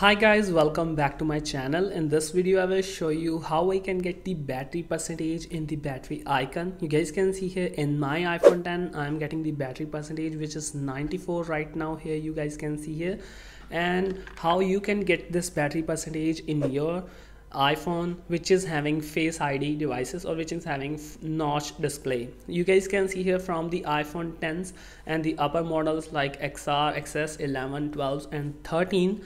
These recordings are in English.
Hi guys, welcome back to my channel. In this video, I will show you how I can get the battery percentage in the battery icon. You guys can see here in my iPhone 10, I'm getting the battery percentage which is 94 right now here you guys can see here and how you can get this battery percentage in your iphone which is having face id devices or which is having notch display you guys can see here from the iphone 10s and the upper models like xr xs 11 12 and 13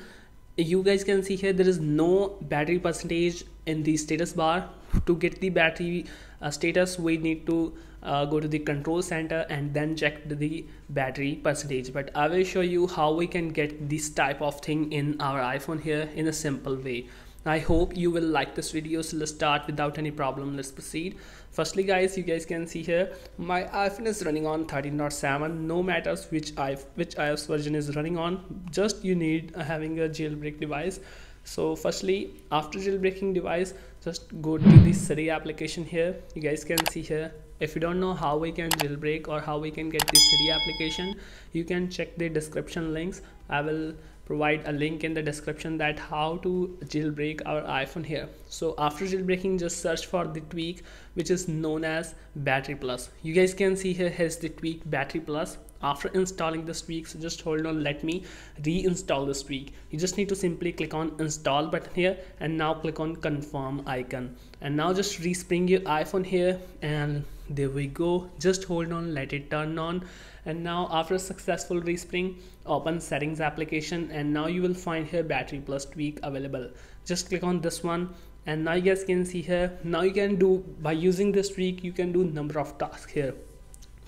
you guys can see here there is no battery percentage in the status bar. To get the battery uh, status we need to uh, go to the control center and then check the battery percentage. But i will show you how we can get this type of thing in our iphone here in a simple way I hope you will like this video so let's start without any problem. Let's proceed. Firstly guys you guys can see here my iPhone is running on 13.7 no matters which i which iOS version is running on just you need uh, having a jailbreak device. So firstly after jailbreaking device just go to the Cydia application here. You guys can see here if you don't know how we can jailbreak or how we can get the Cydia application you can check the description links. I will provide a link in the description that how to jailbreak our iPhone here. So after jailbreaking just search for the tweak which is known as battery plus. You guys can see here has the tweak battery plus after installing this tweak so just hold on let me reinstall this tweak you just need to simply click on install button here and now click on confirm icon. And now just respring your iphone here and there we go. Just hold on let it turn on. And now after successful respring open settings application and now you will find here battery plus tweak available. Just click on this one and now you guys can see here now you can do by using this tweak you can do number of tasks here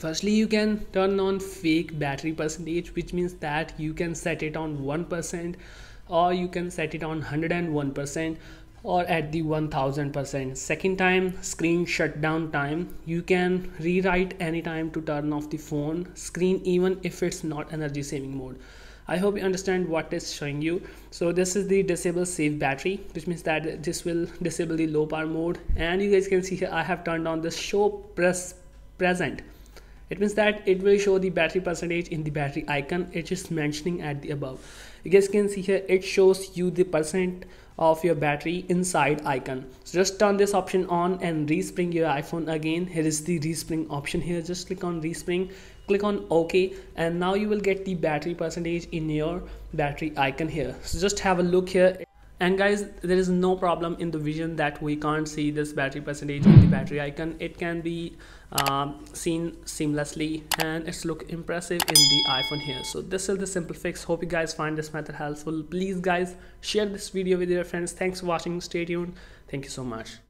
firstly you can turn on fake battery percentage which means that you can set it on 1% or you can set it on 101% or at the 1000% second time screen shutdown time. You can rewrite anytime to turn off the phone screen even if it's not energy saving mode. I hope you understand what is showing you. So this is the disable save battery which means that this will disable the low power mode. And you guys can see here I have turned on this show press present it means that it will show the battery percentage in the battery icon. It is mentioning at the above. You guys can see here it shows you the percent of your battery inside icon. So just turn this option on and respring your iphone again. Here is the respring option here. Just click on respring click on ok and now you will get the battery percentage in your battery icon here. So just have a look here and guys there is no problem in the vision that we can't see this battery percentage in the battery icon. It can be um, seen seamlessly and it's look impressive in the iphone here. So this is the simple fix. Hope you guys find this method helpful. Please guys share this video with your friends. Thanks for watching. Stay tuned. Thank you so much